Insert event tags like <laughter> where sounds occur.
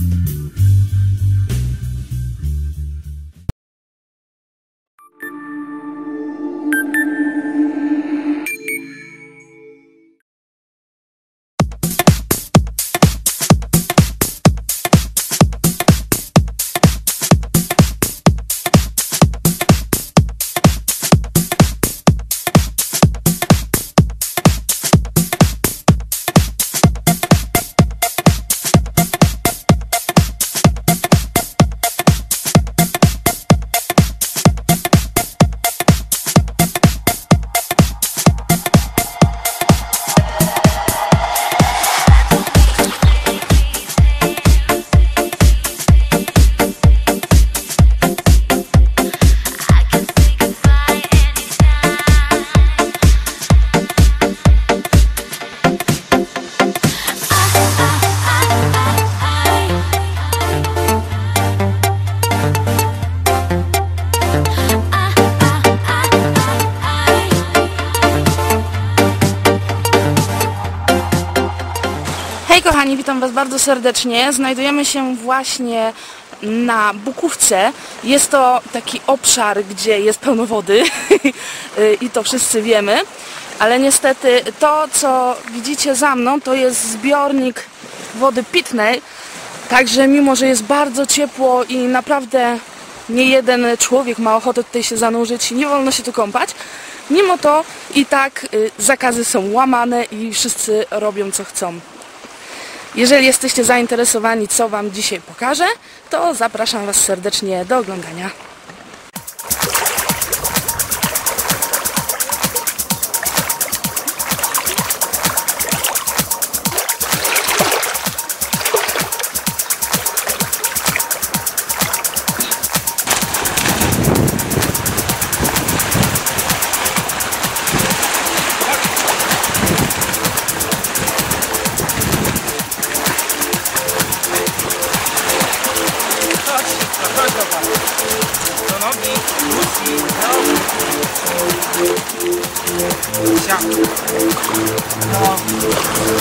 Mm-hmm. Hej kochani, witam Was bardzo serdecznie. Znajdujemy się właśnie na Bukówce. Jest to taki obszar, gdzie jest pełno wody <laughs> i to wszyscy wiemy. Ale niestety to, co widzicie za mną, to jest zbiornik wody pitnej. Także mimo, że jest bardzo ciepło i naprawdę nie jeden człowiek ma ochotę tutaj się zanurzyć, nie wolno się tu kąpać. Mimo to i tak y, zakazy są łamane i wszyscy robią co chcą. Jeżeli jesteście zainteresowani, co Wam dzisiaj pokażę, to zapraszam Was serdecznie do oglądania. 左侧方，小王平，卢奇，然后五下，然后。